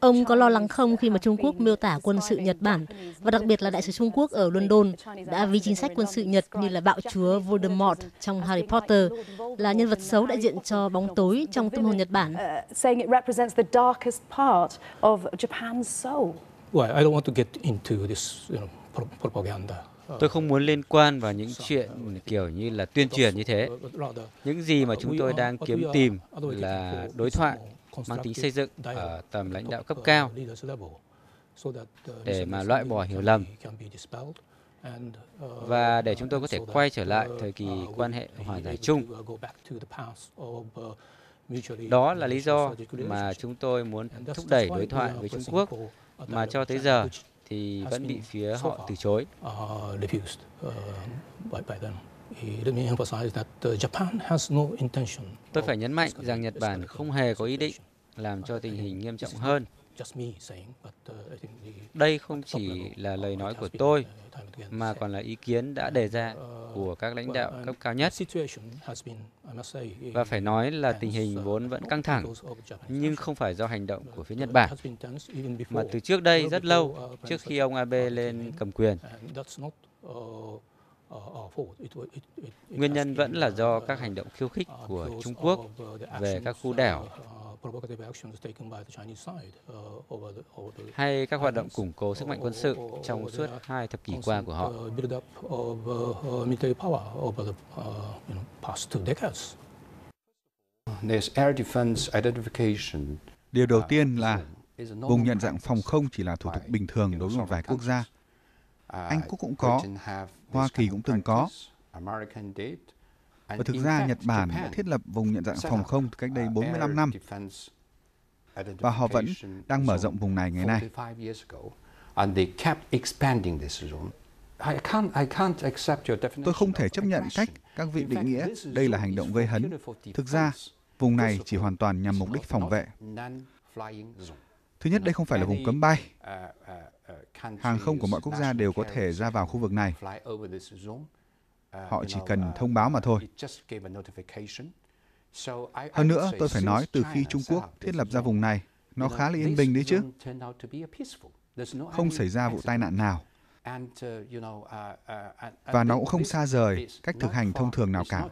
Ông có lo lắng không khi mà Trung Quốc miêu tả quân sự Nhật Bản và đặc biệt là đại sứ Trung Quốc ở London đã vì chính sách quân sự Nhật như là bạo chúa Voldemort trong Harry Potter là nhân vật xấu đại diện cho bóng tối trong tâm hồn Nhật Bản. Well, I don't want to get into this you know, propaganda. Tôi không muốn liên quan vào những chuyện kiểu như là tuyên truyền như thế. Những gì mà chúng tôi đang kiếm tìm là đối thoại mang tính xây dựng ở tầm lãnh đạo cấp cao để mà loại bỏ hiểu lầm và để chúng tôi có thể quay trở lại thời kỳ quan hệ hòa giải chung. Đó là lý do mà chúng tôi muốn thúc đẩy đối thoại với Trung Quốc mà cho tới giờ thì vẫn bị phía họ từ chối. Tôi phải nhấn mạnh rằng Nhật Bản không hề có ý định làm cho tình hình nghiêm trọng hơn. Đây không chỉ là lời nói của tôi, mà còn là ý kiến đã đề ra của các lãnh đạo cấp cao nhất. Và phải nói là tình hình vốn vẫn căng thẳng, nhưng không phải do hành động của phía Nhật Bản, mà từ trước đây rất lâu, trước khi ông Abe lên cầm quyền. Nguyên nhân vẫn là do các hành động khiêu khích của Trung Quốc về các khu đảo hay các hoạt động củng cố sức mạnh quân sự trong suốt hai thập kỷ qua của họ. Điều đầu tiên là vùng nhận dạng phòng không chỉ là thủ tục bình thường đối với một vài quốc gia. Anh Quốc cũng có, Hoa Kỳ cũng từng có. Và thực ra Nhật Bản đã thiết lập vùng nhận dạng phòng không cách đây 45 năm. Và họ vẫn đang mở rộng vùng này ngày nay. Tôi không thể chấp nhận cách các vị định nghĩa đây là hành động gây hấn. Thực ra, vùng này chỉ hoàn toàn nhằm mục đích phòng vệ. Thứ nhất, đây không phải là vùng cấm bay. Hàng không của mọi quốc gia đều có thể ra vào khu vực này. Họ chỉ cần thông báo mà thôi. Hơn nữa, tôi phải nói từ khi Trung Quốc thiết lập ra vùng này, nó khá là yên bình đấy chứ. Không xảy ra vụ tai nạn nào. Và nó cũng không xa rời cách thực hành thông thường nào cả.